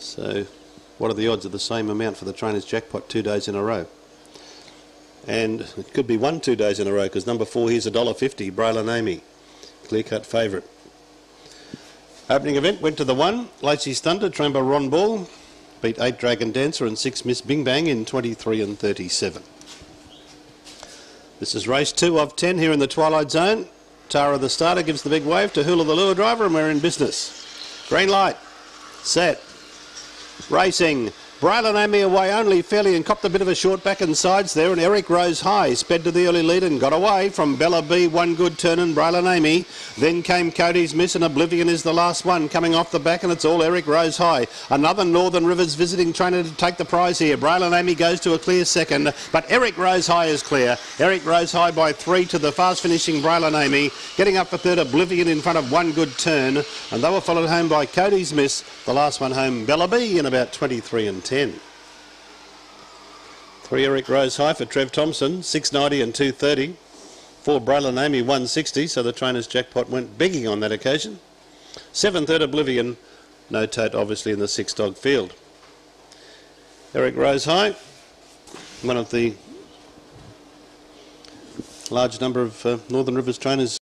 So, what are the odds of the same amount for the trainers jackpot two days in a row? And it could be one two days in a row because number four here's a dollar fifty. Braylon Amy, clear cut favourite. Opening event went to the one. Lacey's Thunder, Tramper Ron Ball beat eight Dragon Dancer and six Miss Bing Bang in 23 and 37. This is race two of 10 here in the Twilight Zone. Tara the starter gives the big wave to Hula the lure driver and we're in business. Green light. Set. Racing. Braylon Amy away only fairly and copped a bit of a short back and sides there and Eric Rose High sped to the early lead and got away from Bella B. One good turn and Braylon Amy then came Cody's Miss and Oblivion is the last one coming off the back and it's all Eric Rose High. Another Northern Rivers visiting trainer to take the prize here. Braylon Amy goes to a clear second but Eric Rose High is clear. Eric Rose High by three to the fast finishing Braylon Amy getting up for third Oblivion in front of one good turn and they were followed home by Cody's Miss the last one home Bella B in about 23 and 10. Three Eric Rose High for Trev Thompson, 690 and 230. Four Braylon Amy, 160, so the trainer's jackpot went begging on that occasion. Seven third Oblivion, no tote obviously in the six dog field. Eric Rose High, one of the large number of uh, Northern Rivers trainers